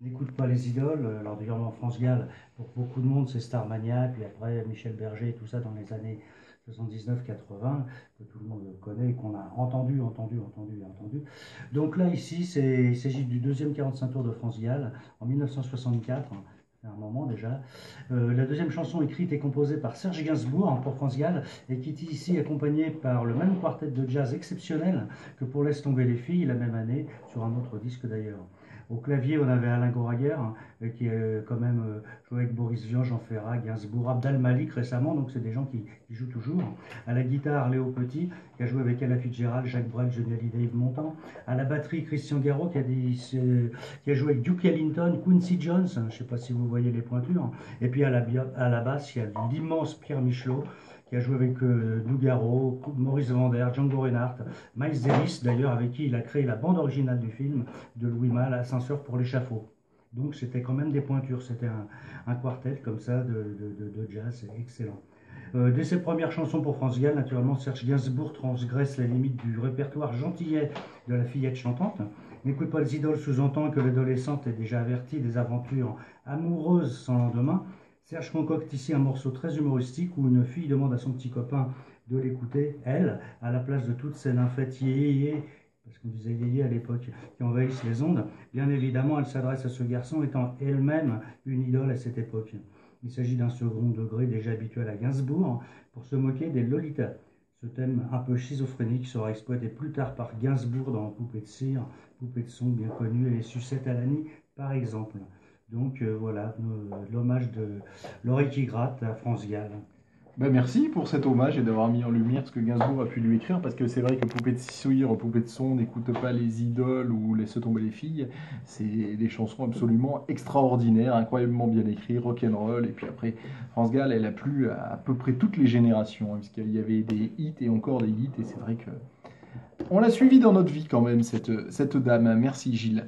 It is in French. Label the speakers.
Speaker 1: N'écoute pas les idoles. Alors, en France Gall, pour beaucoup de monde, c'est Starmania, puis après Michel Berger, tout ça dans les années 79-80, que tout le monde connaît qu'on a entendu, entendu, entendu, entendu. Donc là, ici, il s'agit du deuxième 45 tours de France Gall en 1964 un moment déjà. Euh, la deuxième chanson écrite et composée par Serge Gainsbourg hein, pour France Gall et qui est ici accompagnée par le même quartet de jazz exceptionnel que pour Laisse tomber les filles la même année sur un autre disque d'ailleurs. Au clavier, on avait Alain Goraguer, hein, qui a euh, quand même euh, joué avec Boris Vian, Jean Ferrat, Gainsbourg, Abdal Malik récemment, donc c'est des gens qui, jouent toujours. À la guitare, Léo Petit, qui a joué avec Ella Fitzgerald, Jacques Brel, Johnny Hallyday, Yves Montand. À la batterie, Christian Garraud, qui a, joué avec Duke Ellington, Quincy Jones, je ne sais pas si vous voyez les pointures. Et puis à la basse, il y a l'immense Pierre Michelot, qui a joué avec euh, Nougaro, Maurice Vander, Django Reinhardt, Miles Davis d'ailleurs, avec qui il a créé la bande originale du film de Louis Malle, Ascenseur pour l'échafaud. Donc c'était quand même des pointures, c'était un, quartet comme ça de, jazz excellent. Euh, dès ses premières chansons pour France Gall, naturellement, Serge Gainsbourg transgresse les limites du répertoire gentillet de la fillette chantante. N'écoute pas les idoles sous-entend que l'adolescente est déjà avertie des aventures amoureuses sans lendemain. Serge concocte ici un morceau très humoristique où une fille demande à son petit copain de l'écouter, elle, à la place de toutes ces nymphettes yé, parce qu'on disait yé à l'époque, qui envahissent les ondes. Bien évidemment, elle s'adresse à ce garçon étant elle-même une idole à cette époque. Il s'agit d'un second degré déjà habituel à Gainsbourg pour se moquer des Lolitas. Ce thème un peu schizophrénique sera exploité plus tard par Gainsbourg dans Poupée de cire, Poupée de son bien connue et les sucettes à l'année par exemple. Donc euh, voilà, l'hommage de l'oreille qui gratte à France Gall.
Speaker 2: Ben merci pour cet hommage et d'avoir mis en lumière ce que Gainsbourg a pu lui écrire, parce que c'est vrai que Poupée de cire, Poupée de son, n'écoute pas les idoles ou Laisse tomber les filles. C'est des chansons absolument extraordinaires, incroyablement bien écrites, rock'n'roll. Et puis après, France Gall, elle a plu à, à peu près toutes les générations, hein, puisqu'il y avait des hits et encore des hits. Et c'est vrai que on l'a suivi dans notre vie quand même, cette, cette dame. Merci Gilles.